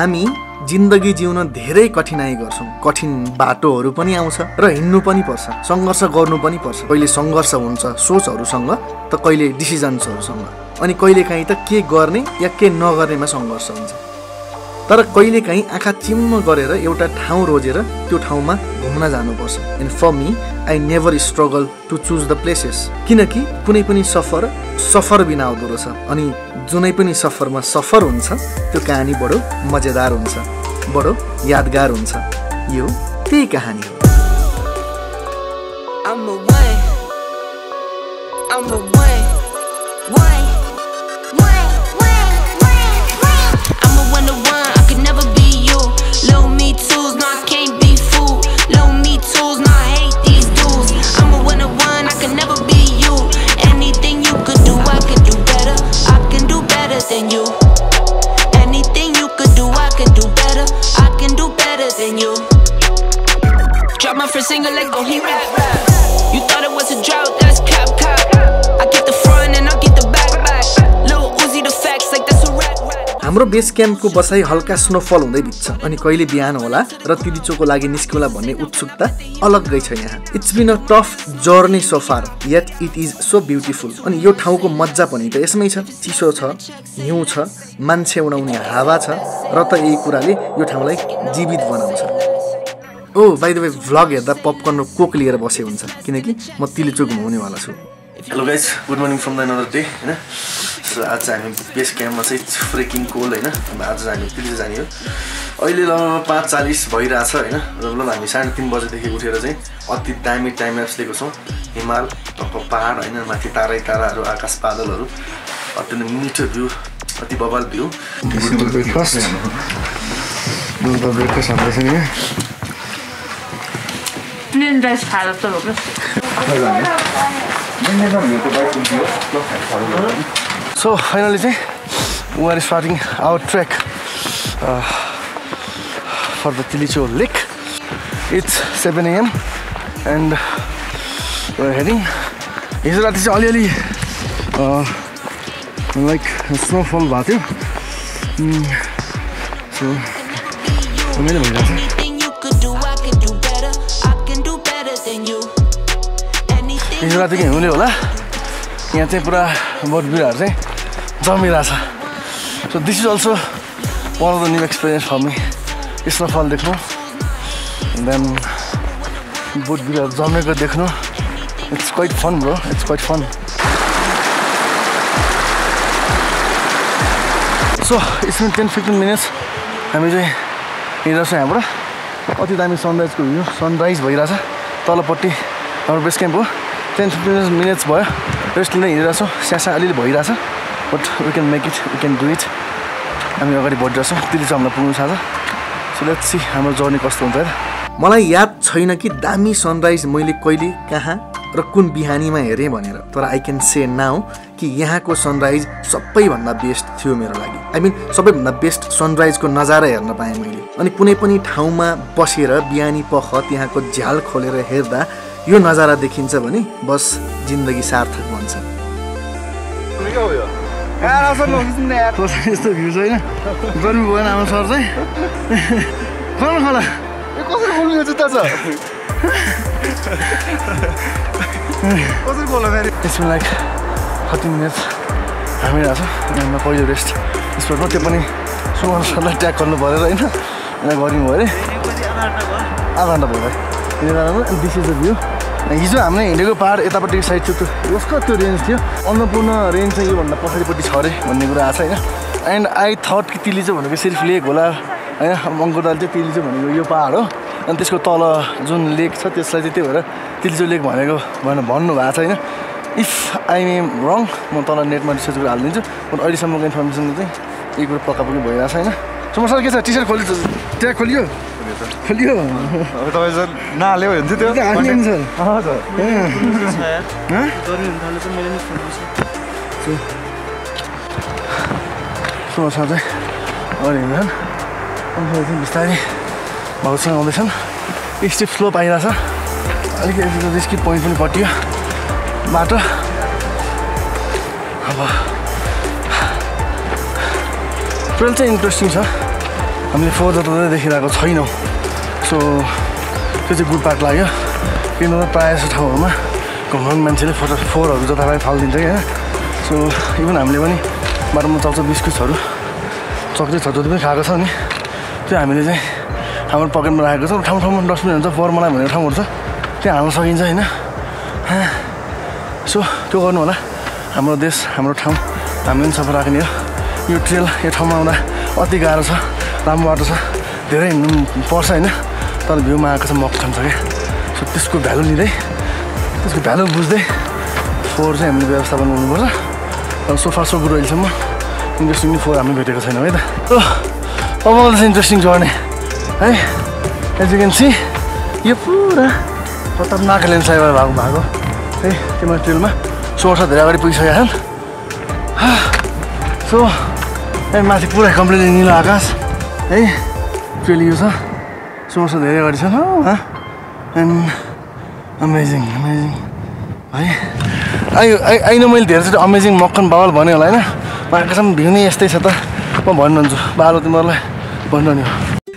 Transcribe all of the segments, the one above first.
हामी जिन्दगी जिउन धेरै कठिनाइ गर्छौँ। कठिन बाटोहरू पनि आउँछ र हिँड्नु पनि पर्छ सङ्घर्ष गर्नु पनि पर्छ। कहिले सङ्घर्ष हुन्छ सोचहरूसँग त कहिले डिसिजन्सहरूसँग अनि कहिलेकाहीँ त के गर्ने या के नगर्नेमा सङ्घर्ष हुन्छ। तर कहिलेकाहीँ आँखा चिम्म गरेर एउटा ठाउँ रोजेर त्यो ठाउँमा घुम्न जानुपर्छ. And for me I never struggle to choose the places किनकि कुनै पनि सफर सफर बिना हुँदो रहेछ अनि जुनै पनि सफरमा सफर हुन्छ त्यो कहानी बडो मजेदार हुन्छ बडो यादगार हुन्छ। यो त्यही कहानी हो। Than you. Anything you could do, I can do better. I can do better than you. Drop my first single like oh he rap rap. You thought it was a drought, हाम्रो base क्याम्पको बसाइ हल्का snowfall हुँदै बित्छ अनि कहिले बिहान होला र तिलिचोको लागि निस्कियोला भन्ने उत्सुकता अलग्गै छ यहाँ। It's been a tough journey so far yet it is so beautiful अनि यो ठाउँको मजा पनि त यसमै छ। चिसो छ हिउँ छ मान्छे उडाउने हावा छ र त यही कुराले यो ठाउँलाई जीवित बनाउँछ। Oh by the way vlog हेर्दा पपकर्न कोक लिएर बसे हुन्छ किनकि म तिलिचोक घुमाउनेवाला छु। Hello guys good morning from the another day होइन? सो आज चाहिँ हामी बेस क्याम्पमा चाहिँ फ्रेकिङ कोल होइन? अब आज चाहिँ हामी तिलिचो जाने हो। अहिले लगभग पाँच चालिस भइरहेछ होइन? र ल हामी साढे तिन बजीदेखि उठेर चाहिँ अति दामी टाइम ल्याप्स लिएको छौँ। हिमाल टक्क पाहाड होइन? माथि तारै ताराहरू आकाश बादलहरू। अत्यन्त मिठो भ्यू अति बबाल भ्यू। ब्रेकफास्ट। ब्रेकफास्ट। हाम्रो चाहिँ यहाँ प्लेन राइस खाएर त So finally चाहिँ we are starting our trek uh, for the Tilicho Lake. It's 7 a.m. and we're heading. हिजो राति चाहिँ अलिअलि लाइक स्नोफल भएको थियो सो रमाइलो भइरहेको छ हिजो राति के हुने होला। यहाँ चाहिँ पुरा बोट बिरुवाहरू चाहिँ जमिरहेछ। So this is also one of the new experience for me snowfall देख्नु देन बोट बिरुवाहरू जमेको देख्नु। It's quite fun bro it's quite fun so यसमा टेन फिफ्टिन मिनट्स हामी चाहिँ हिँडिरहेको छौँ यहाँबाट। अति दामी सनराइजको भ्यू सनराइज भइरहेछ। तलपट्टि हाम्रो बेस क्याम्प हो। टेन फिफ्टिन मिनट्स भयो रेस्ट लिँदै हिँडिरहेको छौँ स्यासा अलिअलि भइरहेछ but we can make it we can do it हामी अगाडि बढिरहेछौँ त्यसले चाहिँ हामीलाई पुग्नु छ सो लेट्स सी हाम्रो जर्नी कस्तो हुन्छ है मलाई याद छैन कि दामी सनराइज मैले कहिले कहाँ र कुन बिहानीमा हेरेँ भनेर। तर आई क्यान से नाउ कि यहाँको सनराइज सबैभन्दा बेस्ट थियो मेरो लागि। आई मिन सबैभन्दा बेस्ट सनराइजको नजारा हेर्न पाएँ मैले। अनि कुनै पनि ठाउँमा बसेर बिहानी पख त्यहाँको झ्याल खोलेर हेर्दा यो नजारा देखिन्छ भने बस जिन्दगी सार्थक भन्छ यस्तो भ्यू छैन गर्मी भएन आमा सर चाहिँ। खल खला जुत्ता छ? कसरी बोल्नु फेरि? त्यसमा लाइक थर्टी मिनट्स हामी रहेछ। यहाँमा पहिलो रेस्ट स्पटमा त्यो पनि सुमन सरलाई ट्याग गर्नु परेर होइन। यहाँ गर्नु भयो अरे। आधा घन्टा भयो। अनि दिस इज द भ्यू हिजो हामीले हिँडेको पाहाड यतापट्टि साइड थियो त्यो त्यो रेन्ज थियो। अन्नपूर्ण रेन्ज चाहिँ योभन्दा पछाडिपट्टि छ अरे भन्ने कुरा आएको छ होइन? एन्ड आई थट कि तिलिचो भनेको सिर्फ लेक होला होइन? मङ्गो दाल चाहिँ तिलिचो भनेको यो पाहाड हो। अनि त्यसको तल जुन लेक छ त्यसलाई चाहिँ त्यही भएर तिलिचो लेक भनेको भनेर भन्नु भएको छ होइन? इफ आई एम रङ म तल नेटमा रिसर्च गरेर हालिदिन्छु। बट अहिलेसम्मको इन्फर्मेसन चाहिँ यही कुरो पक्का पनि भइरहेको छ सर के छ टी सर्ट खोलि ट्याग खोलियो खोलियो अब तपाईँ नहाल्यो त्यो सर हजुर सुरक्षा चाहिँ हिँड्छन् चाहिँ बिस्तारै भाउसँग आउँदैछन् स्टिप स्लोप आइरहेछ अलिकति रिस्की पोइन्ट पनि पट्टियो बाटो अब ट्रेल चाहिँ इन्ट्रेस्टिङ छ। हामीले फोर जता देखिरहेको छैनौँ। सो त्यो चाहिँ गुड पार्ट लाग्यो। किन प्रायः जस्तो ठाउँहरूमा घुमाउने मान्छेले फोटो फोरहरू जताभाइ फालिदिन्छ कि होइन सो इभन हामीले पनि बाटोमा चल्छ बिस्कुट्सहरू चक्लेट्सहरू जति पनि खाएको छ नि। त्यो हामीले चाहिँ हाम्रो पकेटमा राखेको छ। ठाउँ ठाउँमा डस्टबिन हुन्छ मलाई भनेको ठाउँहरू छ। त्यहाँ हाल्न सकिन्छ होइन। सो त्यो गर्नु होला। हाम्रो देश हाम्रो ठाउँ हामीले पनि सफा राख्ने हो। यो ट्रेल यो ठाउँमा आउँदा अति गाह्रो छ राम्रो बाटो छ धेरै हिँड्नु पर्छ होइन तर भ्यूमा आएको छ मक्छन् छ क्या। सो त्यसको भ्यालु लिँदै त्यसको भ्यालु बुझ्दै फोहोर चाहिँ हामीले व्यवस्थापन गर्नुपर्छ तर सोफा सो गुरु अहिलेसम्म इन्ट्रेस्टिङ फोहोर हामी भेटेको छैनौँ है त। अब चाहिँ इन्ट्रेस्टिङ जर्नी है। एज यु क्यान सी यो पुरा खतरनाक ल्यान्डस्लाइड भएको भएको है त्यो ट्रेलमा सोर्स धेरै अगाडि पुगिसकेका छन्। सो ए माथि पुरै कम्प्लिटली निलो आकाश। है ट्रेल यो छ? सोर्स धेरै अगाडि छ एन्ड अमेजिङ अमेजिङ है? आई आइनो मैले धेरैचोटि अमेजिङ मक्कन बाबल भने होला होइन? कसम भ्यू नै यस्तै छ त। म भन्नुहुन्छ बालो तिमीहरूलाई भन्नु नि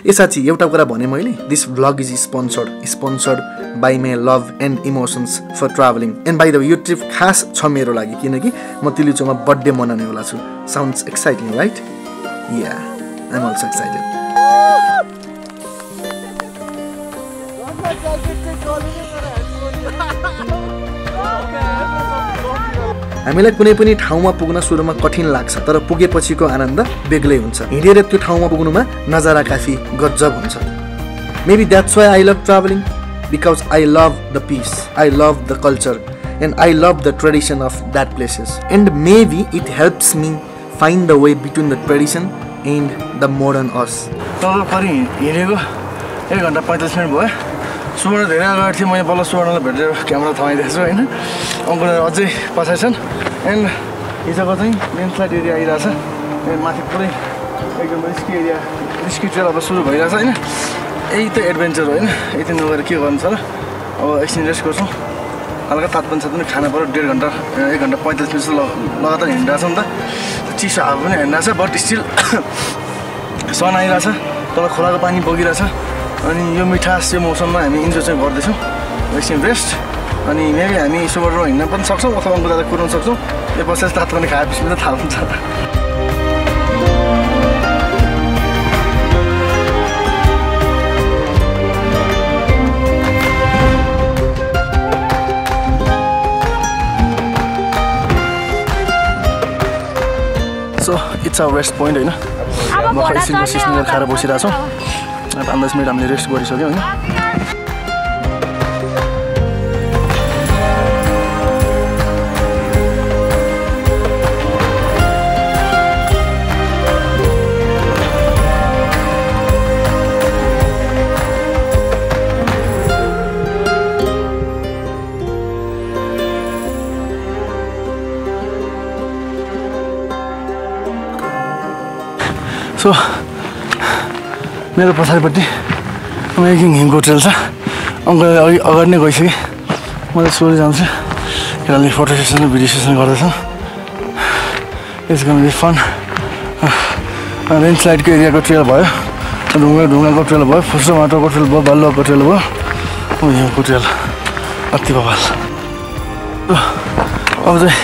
ए साँच्ची एउटा कुरा भने मैले this vlog is sponsored sponsored by my love and emotions for travelling and by the यो ट्रिप खास छ मेरो लागि किनकि म तिलिचोमा बर्थडे मनाउने होला छु। Sounds exciting right yeah I'm also excited हामीलाई कुनै पनि ठाउँमा पुग्न सुरुमा कठिन लाग्छ तर पुगेपछिको आनन्द बेग्लै हुन्छ। हिँडेर त्यो ठाउँमा पुग्नुमा नजारा काफी गजब हुन्छ। Maybe that's why I love travelling because I love the peace I love the culture and I love the tradition of that places and maybe it helps me find the way between the tradition and the us तपाईँ परि हिँडेको। एक घन्टा पैँतालिस minute भयो। सुवर्ण धेरै अगाडि थियो मैले बल्ल सुवर्णलाई भेटेर क्यामेरा थमाइदिएको छु होइन? अङ्कुलहरू अझै पछाडि छन्। एन्ड हिजोको चाहिँ ल्यान्डस्लाइड एरिया आइरहेछ। एन्ड माथि पुरै एकदम रिस्की एरिया रिस्की ट्रेल अब सुरु भइरहेछ होइन? यही त एडभेन्चर होइन? यति नगएर के गर्नु छ र अब एकछिन रेस्ट गर्छौँ। हल्का तातपन साथ पनि खाना पऱ्यो डेढ घन्टा एक घन्टा पैँतालिस मिनट जस्तो लगातार हिँडिरहेछ नि त। चिसो हावा पनि हिँडिरहेछ बट स्टिल सन आइरहेछ तल खोलाको पानी बगिरहेछ। अनि यो मिठास यो मौसममा हामी इन्जोय चाहिँ गर्दैछौँ। एकछिन रेस्ट अनि मेबी हामी सुबरमा हिँड्न पनि सक्छौँ अथवा अङ्को दादा कुदाउन सक्छौँ। यो बसेर तातो पनि खाएपछि त थाहा हुन्छ। अ रेस्ट पोइन्ट होइन। म सिस्नो खाएर बसिरहेको छौँ। पाँच दस मिनट हामीले रेस्ट गरिसक्यौँ होइन। सो मेरो पछाडिपट्टि अमेजिङ हिमको ट्रेल छ। अङ्कल अघि अगाडि नै गइसकेँ। म त स्लोली जान्छु। किनभने फोटो सेसन भिडियो सेसन गर्दैछ। यसको लागि फन स्लाइडको एरियाको ट्रेल भयो। ढुङ्गा ढुङ्गाको ट्रेल भयो। फुस्रो माटोको ट्रेल भयो। बालुवाको ट्रेल भयो। हिउँको ट्रेल अति बवाल। अब चाहिँ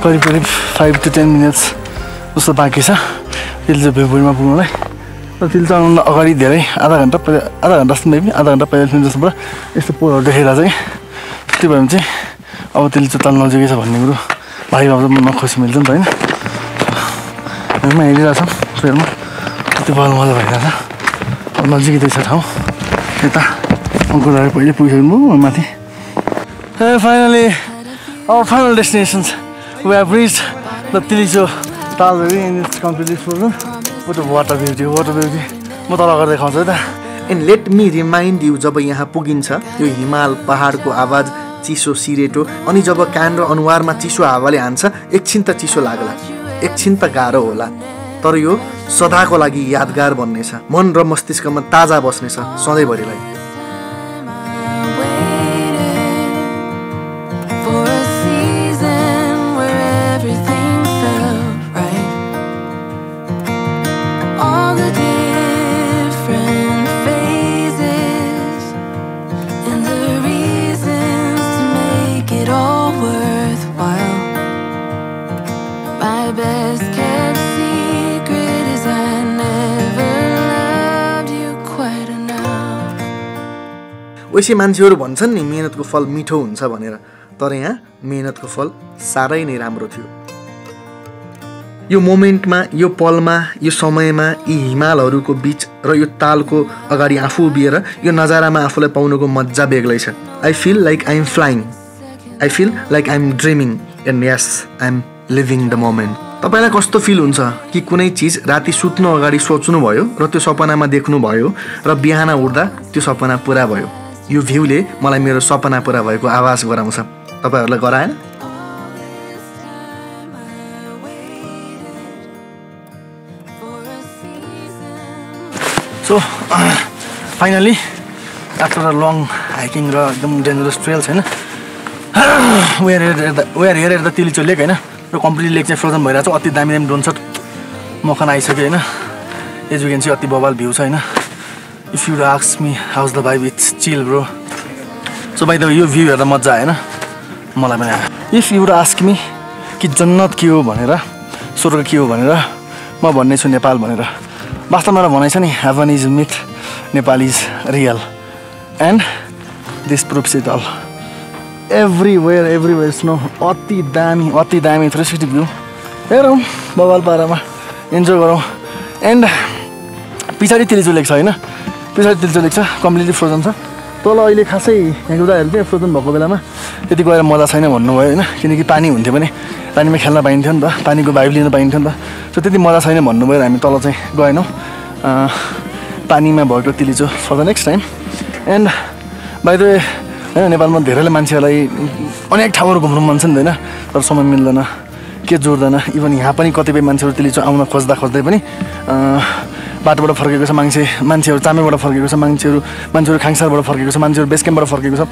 करिब करिब फाइभ टु टेन मिनट्स जस्तो बाँकी छ। त्यसले चाहिँ भ्यू पुग्नुलाई र तिल चढाउनु अगाडि धेरै आधा घन्टा पहिला आधा घन्टा जस्तो पनि आधा घन्टा पहिला जस्तो पुरा यस्तो पोलहरू देखेर चाहिँ त्यो भने चाहिँ अब त्यसले चाहिँ तल नजिकै छ भन्ने कुरो भाइ भाउ मनमा खुसी मिल्छ नि त होइन हेरमा हिँडिरहेको छौँ ट्रेनमा त्यो बल मजा भइरहेछ नजिकै छ ठाउँ यता अङ्कुरहरू पहिले पुगिसक्नु माथि ए फाइनली अब final destinations we have reach the Tilicho तालभेरी in it's completely frozen What a water beauty, water beauty. म तल गरेर देखाउँछु है त। And let me remind you जब यहाँ पुगिन्छ यो हिमाल पहाडको आवाज चिसो सिरेटो अनि जब कान र अनुहारमा चिसो हावाले हान्छ एकछिन त चिसो लाग्ला एकछिन त गाह्रो होला। तर यो सदाको लागि यादगार बन्नेछ। मन र मस्तिष्कमा ताजा बस्नेछ सधैँभरिलाई। वैसे मान्छेहरू भन्छन् नि मेहनतको फल मिठो हुन्छ भनेर। तर यहाँ मेहनतको फल साह्रै नै राम्रो थियो। यो मोमेन्टमा यो पलमा यो समयमा यी हिमालहरूको बिच र यो तालको अगाडि आफू उभिएर यो नजारामा आफूलाई पाउनुको मजा बेग्लै छ I feel like I am flying I feel like I am dreaming and yes I am living the moment तपाईँलाई कस्तो फिल हुन्छ कि कुनै चिज राति सुत्नु अगाडि सोच्नुभयो र त्यो सपनामा देख्नुभयो र बिहान उठ्दा त्यो सपना पुरा भयो? यो भ्यूले मलाई मेरो सपना पुरा भएको आवाज गराउँछ। तपाईँहरूलाई गराएन? So finally after a long hiking र एकदम डेन्जरस ट्रेल्स होइन? वेयर हेर्दा वेयर हेर हेर्दा तिलिचो लेक होइन? र कम्प्लिट लेक चाहिँ फ्रोजन भइरहेको छ अति दामी दामी डोन्सट मखान आइसक्यो होइन? एजुकेन चाहिँ अति बबाल भ्यू छ होइन? If you आक्स me how's the vibe it's chill bro so by the यो भ्यू हेर्दा मजा होइन मलाई पनि इफ यु आस्क मी कि जन्नत के हो भनेर स्वर्ग के हो भनेर म भन्ने छु नेपाल भनेर। वास्तवमा एउटा भनाइ छ नि heaven is myth Nepal is real and this proves it all everywhere everywhere snow अति दामी अति दामी थ्री सिक्सटी भ्यू हेरौँ बबाल पारामा इन्जोय गरौँ। एन्ड पछाडि तिलिचो लेक छ होइन? पछाडि तिलिचो लेक छ कम्प्लिटली फ्रोजन छ। तल अहिले खासै दाहरू चाहिँ फ्रोजन भएको बेलामा त्यति गएर मजा छैन भन्नुभयो होइन किनकि पानी हुन्थ्यो भने पानीमा खेल्न पाइन्थ्यो नि त पानीको भाइब लिन पाइन्थ्यो नि त। सो त्यति मजा छैन भन्नुभयो हामी तल चाहिँ गएनौँ। पानीमा भएको Tilicho for the next time and by the way होइन नेपालमा धेरैले मान्छेहरूलाई अनेक ठाउँहरू घुम्नु मन छ नि त होइन तर समय मिल्दैन के जोड्दैन। इभन यहाँ पनि कतिपय मान्छेहरू तिलिचो आउन खोज्दा खोज्दै पनि बाटोबाट फर्केको छ मान्छे मान्छेहरू चामेबाट फर्केको छ मान्छेहरू मान्छेहरू खाङसारबाट फर्केको छ मान्छेहरू बेस क्याम्पबाट फर्केको छ।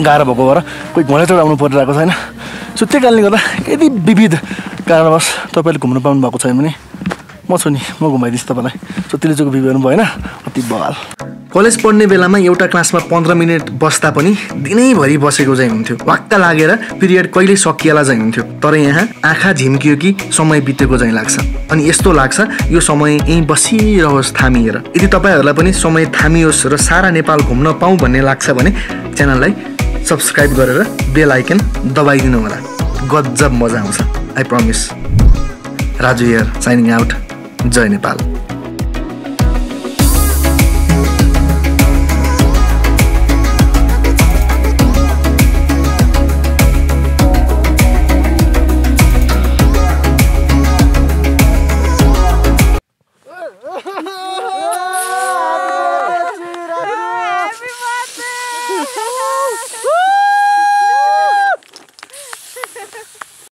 गाह्रो भएको भएर कोही घोडा आउनु परिरहेको छैन। सो त्यही कारणले गर्दा यदि विविध कारणवश तपाईँले घुम्नु पाउनु भएको छैन भने म छु नि म घुमाइदिन्छु तपाईँलाई। सो तिलिचोको भ्यू हेर्नु भएन अति बवाल कलेज पढ्ने बेलामा एउटा क्लासमा पन्ध्र मिनट बस्दा पनि दिनैभरि बसेको चाहिँ हुन्थ्यो। वाक्क लागेर पिरियड कहिले सकिएला चाहिँ हुन्थ्यो। तर यहाँ आँखा झिम्कियो कि समय बितेको चाहिँ लाग्छ। अनि यस्तो लाग्छ यो समय यहीँ बसिरहोस् थामिएर यदि तपाईँहरूलाई पनि समय थामियोस् र सारा नेपाल घुम्न पाऊँ भन्ने लाग्छ भने च्यानललाई सब्सक्राइब गरेर बेल आइकन दबाइदिनु होला। गजब मजा आउँछ I promise Raju here signing out Jay Nepal.